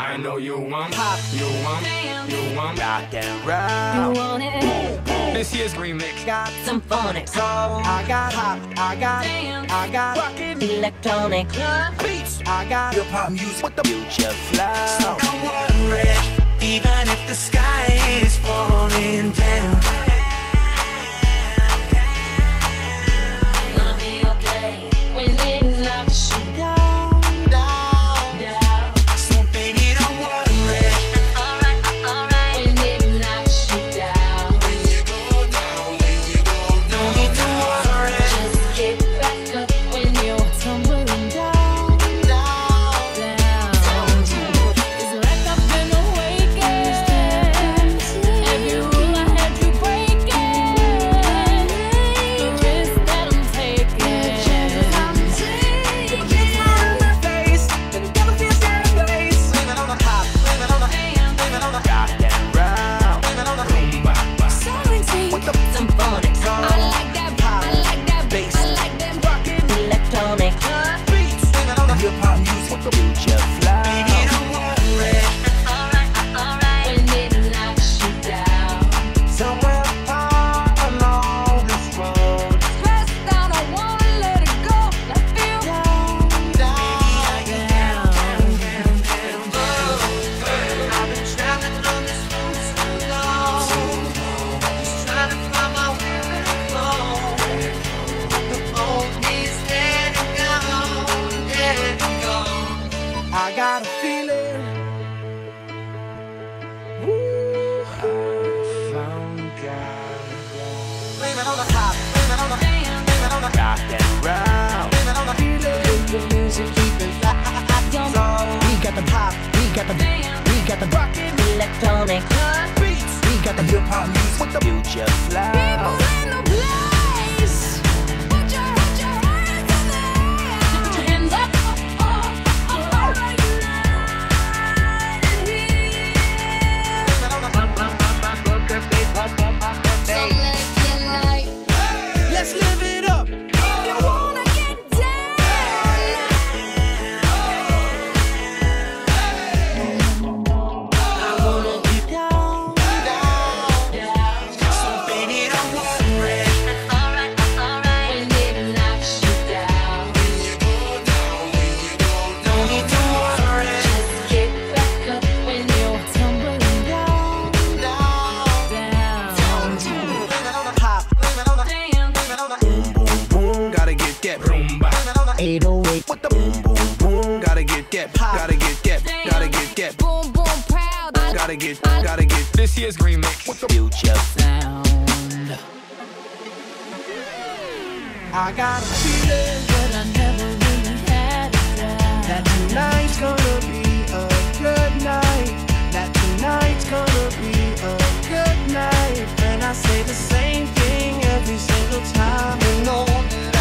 I know you want pop, you want, you want rock and. You want it. Boom, This year's remix got some phonics. Oh, I got pop, I got, Damn. I got rockin' electronic club beats. I got your pop music with the future flow. So don't red, even if the sky is falling down. the rockin' electronic heartbeats. We got the hip hop music with the future flow. People in the blood. boom, boom, proud. I gotta get, gotta get this year's remix. What's the future sound? I got a feeling that I never really had that. that tonight's gonna be a good night. That tonight's gonna be a good night. And I say the same thing every single time. You know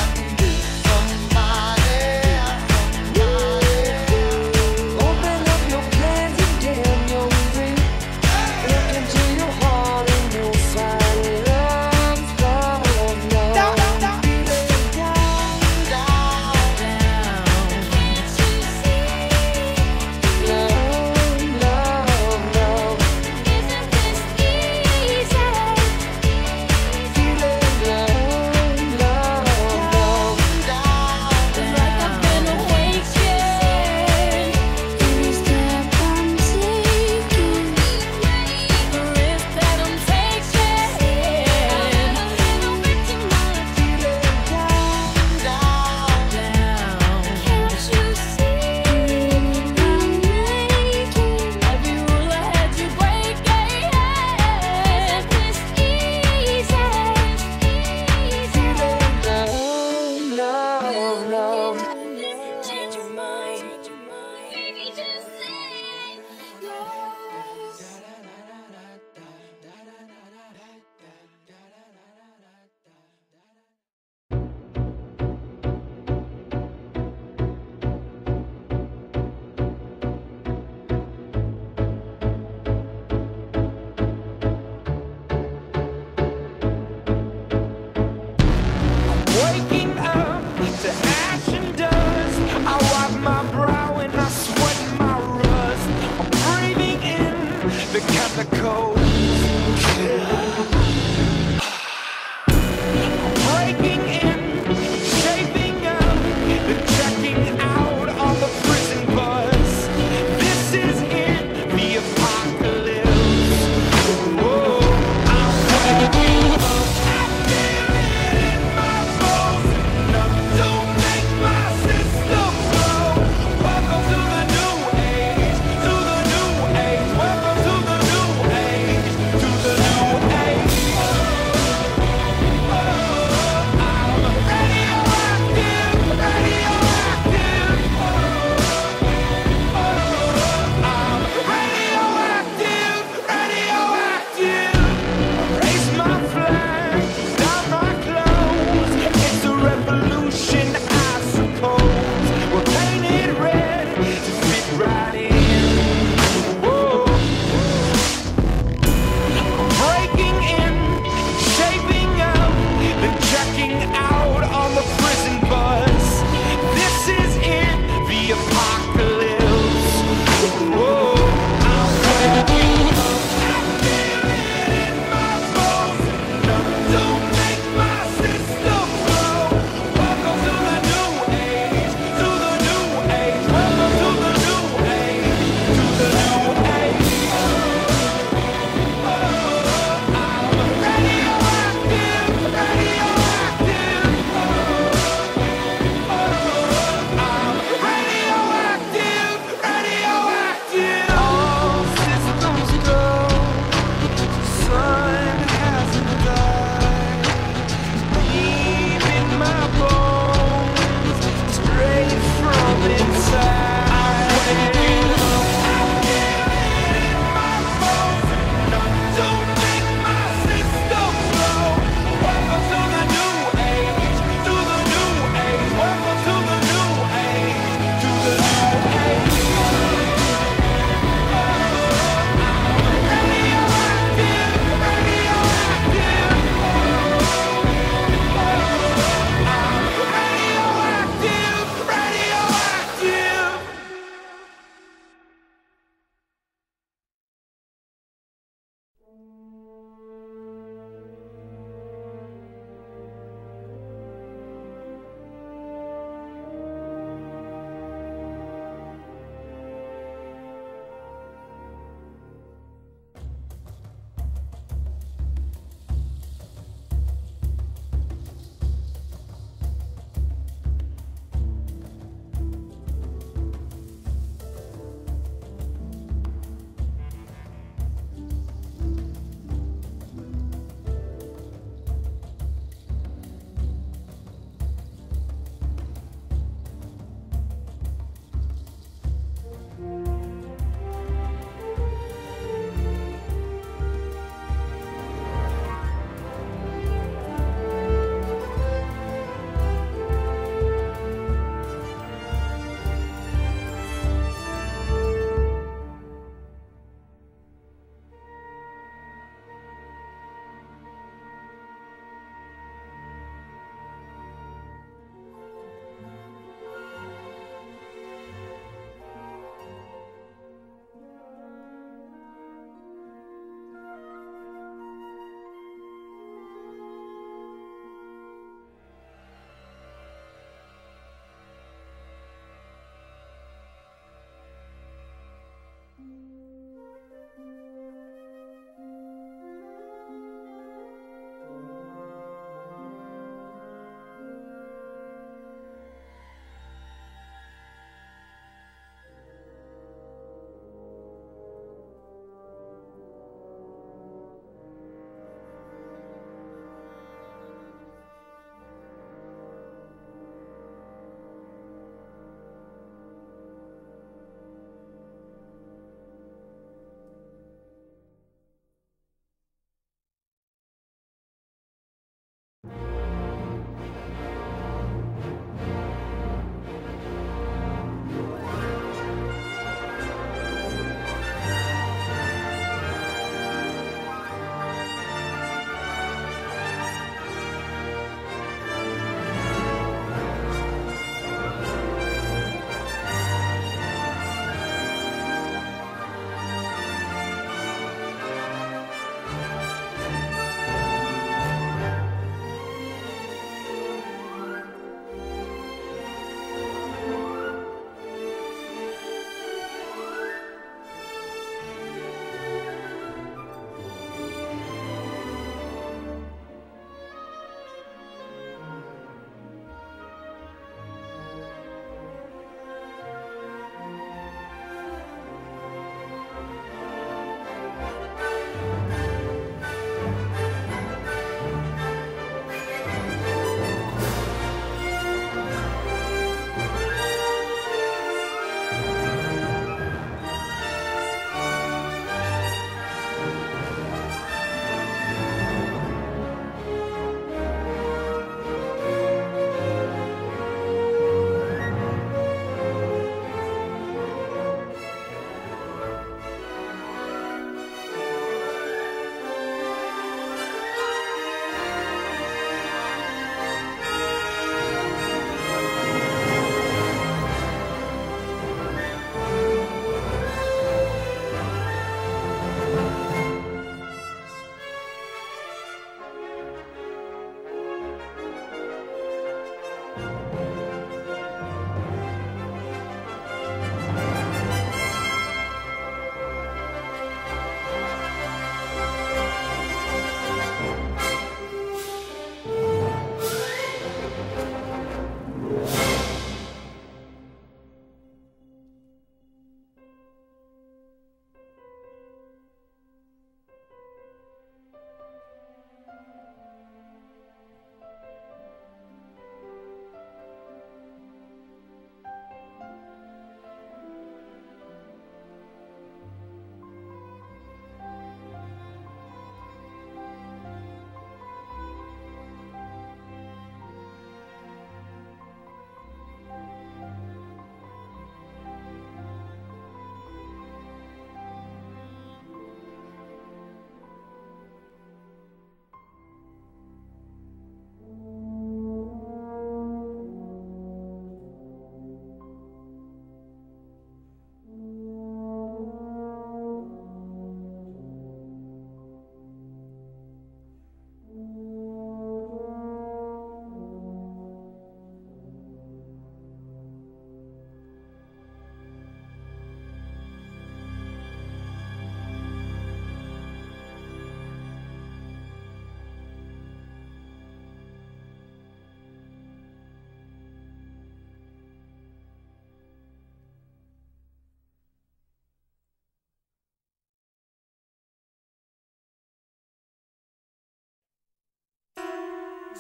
the code.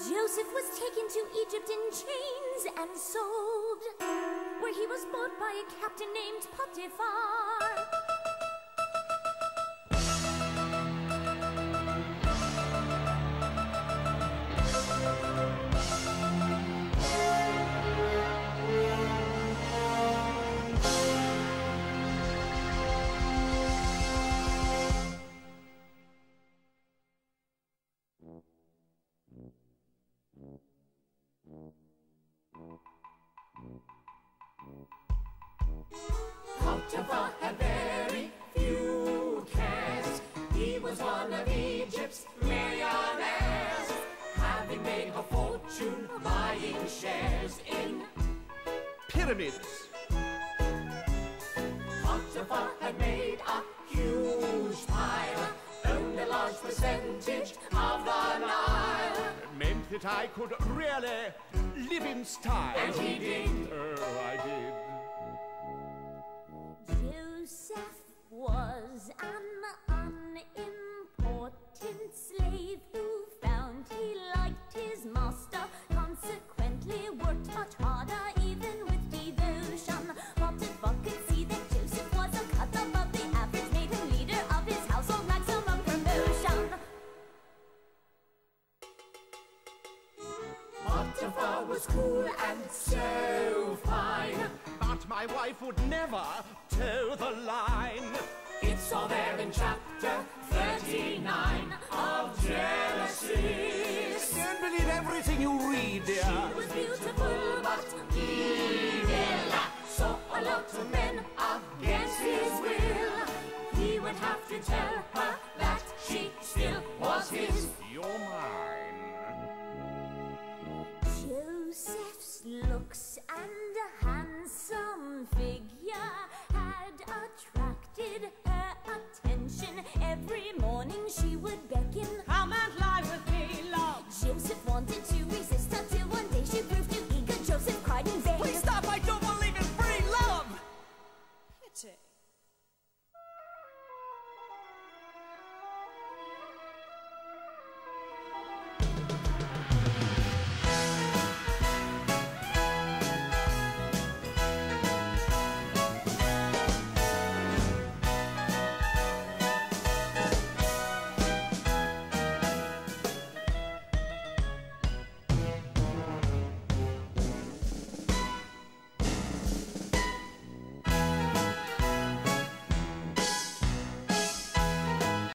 Joseph was taken to Egypt in chains and sold, where he was bought by a captain named Potiphar. Potiphar had very few cares. He was one of Egypt's millionaires, having made a fortune buying shares in Pyramids. Potiphar had made a huge pile, owned a large percentage of the Nile. It meant that I could really live in style. And he did. Oh, I did. Joseph was an unimportant slave who was cool and so fine. But my wife would never toe the line. It's all there in chapter 39 of Genesis. Don't believe everything you read, dear. She was beautiful, but Evil saw a lot of men against his will. He would have to tell her